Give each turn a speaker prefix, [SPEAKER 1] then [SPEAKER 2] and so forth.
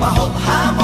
[SPEAKER 1] Mahot hamon se